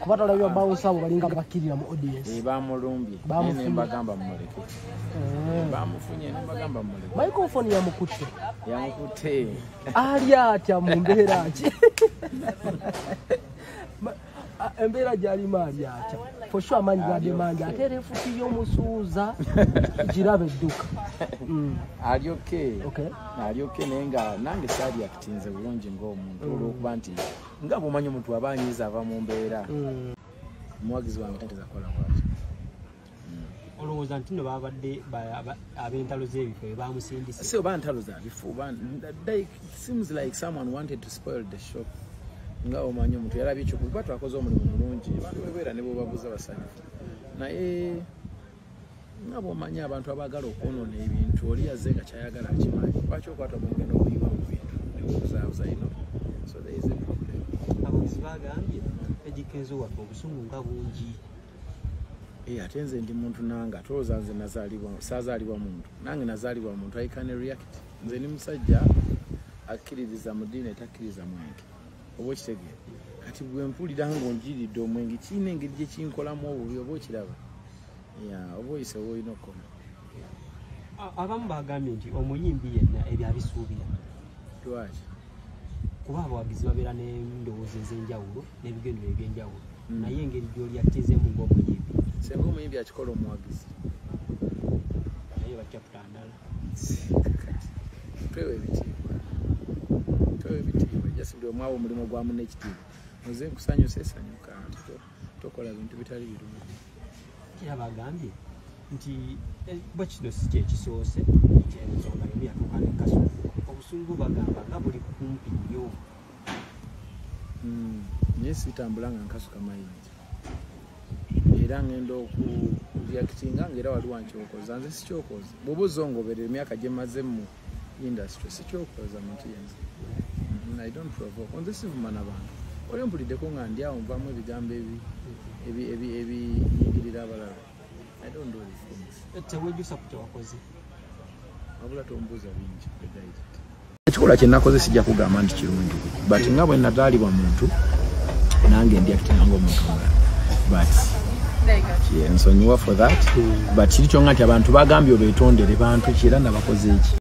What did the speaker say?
kuba tolabye bawusa abo balinga bakkirira mu audience. Bamulumbye Bamufunye. naye nembagamba mumuleke Eh. bamufunye nembagamba mumuleke microphone yamukutte. Yamukutte. Ali atya mu mbeera ki embeera gyalimu ali atya? Fosho amaanyi gadde mangi ate era efuti y'omusuuza giraba edduka. Mm, ali oke okay. ali oke naye nga nange saali akutinze bulungi ngaomuntu olwokuba nti nga bwomanyi omuntu aba anyiza ava mu mbeera. Mm. omuwagizi wange tateza kukola bwaki olowooza nti no babadde ba- ba- ab'entalo z'ebifo bye bamusindise si oba ntalo za bifu oba like, seems like someone wanted to spoil the shop nga omanyi omuntu yalabye ekyo kuba twakoze omulimu mulungi abantu bebeera ne bwebabuza basanyufu. Naye nga bwomanyi abantu abaagala okwonoona ebintu oli yazze nga kyayagala akimanyi lwaki okwata mwenge n'okuyiwa mu bintu nebuzaabuza ino? So there is a problem. Abaguzi bagambye egikenzo waffe obusungu nga bungi. Eh, ate nze ndi muntu nange atolooza nze saazaalibwa muntu nange nazaalibwa muntu i can react. Nze ni musajja akkiririza mu ddiini etakkiriza mwenge oba okitegeera kati bwe mpulira ngaonjiridde omwenge kirina engeri gye kinkolamu obubi oba okiraba? Oba oyise oba olina okukoma abamu bagambye nti omuyimbi yenna ebyo abisuubira lwaki? Kuba abawagizi babeera n'endowooza ez'enjawulo n'ebigendero eby'enjawulo. Mm. naye engeri gy'oli atizemu ng'omuyimbi senga omuyimbi akikola omuwagizi. Naye bajja kutandala. Twewe twewe jasi buli omwawo omulimu gwamu n'ekitiibwa oze nkusanyusa esanyuka tokola bintu bitali birungi. Era bagambye nti eh, bwe kino si kyekisoose ensonga yemu yatuuka nekasuku obusungu bagamba nga buli kumpi nnyo. Mm, naye siitambula nga nkasuka mayinji era ngenda okureactinga nga era waliwo nkyokoza nze sikyokoza bwoba ozongoberera emyaka gye maze mu industry sikyokoza muntu yenze i don't provoke. Nze sivumana bantu oli mpuliddeko nga ndi awo nvamu ebigambo ebi- ebi- ebi- ebiyingirira abalala. I don't do these things tewejjusa ku kyewakoze wabula tombuuza bingi ekikolwa kyenakoze sijja kugamba nti kirungi but nga bwe nataalibwa muntu nange ndyakitinanga omuntu mulala but ensonyiwa for that. But kiri kyonga nti abantu bagambye obeetondere bantu ki era nabakoze eki